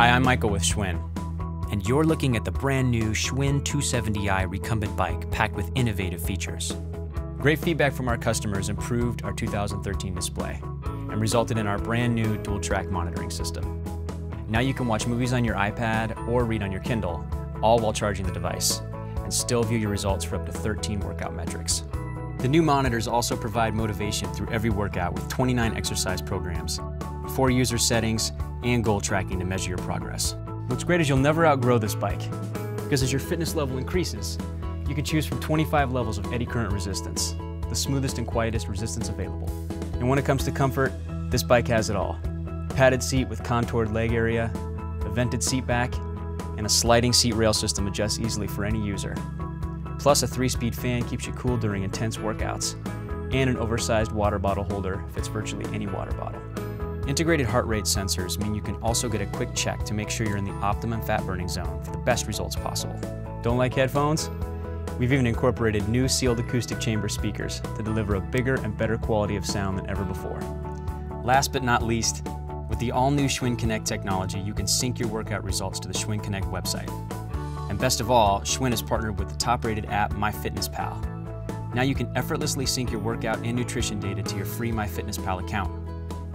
Hi, I'm Michael with Schwinn, and you're looking at the brand new Schwinn 270i recumbent bike packed with innovative features. Great feedback from our customers improved our 2013 display and resulted in our brand new dual track monitoring system. Now you can watch movies on your iPad or read on your Kindle, all while charging the device, and still view your results for up to 13 workout metrics. The new monitors also provide motivation through every workout with 29 exercise programs, four user settings, and goal tracking to measure your progress. What's great is you'll never outgrow this bike, because as your fitness level increases, you can choose from 25 levels of eddy current resistance, the smoothest and quietest resistance available. And when it comes to comfort, this bike has it all. Padded seat with contoured leg area, a vented seat back, and a sliding seat rail system adjusts easily for any user. Plus, a three-speed fan keeps you cool during intense workouts, and an oversized water bottle holder fits virtually any water bottle. Integrated heart rate sensors mean you can also get a quick check to make sure you're in the optimum fat burning zone for the best results possible. Don't like headphones? We've even incorporated new sealed acoustic chamber speakers to deliver a bigger and better quality of sound than ever before. Last but not least, with the all-new Schwinn Connect technology, you can sync your workout results to the Schwinn Connect website. And best of all, Schwinn has partnered with the top-rated app MyFitnessPal. Now you can effortlessly sync your workout and nutrition data to your free MyFitnessPal account.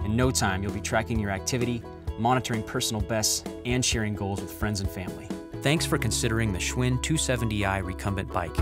In no time, you'll be tracking your activity, monitoring personal bests, and sharing goals with friends and family. Thanks for considering the Schwinn 270i recumbent bike.